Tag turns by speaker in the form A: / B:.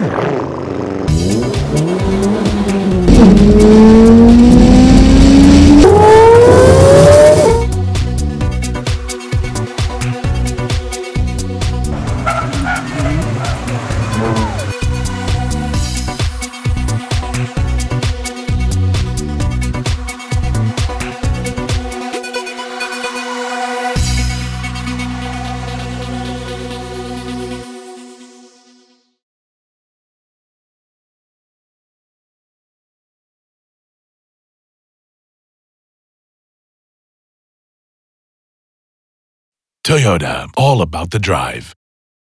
A: Yeah. Toyota, all about the drive.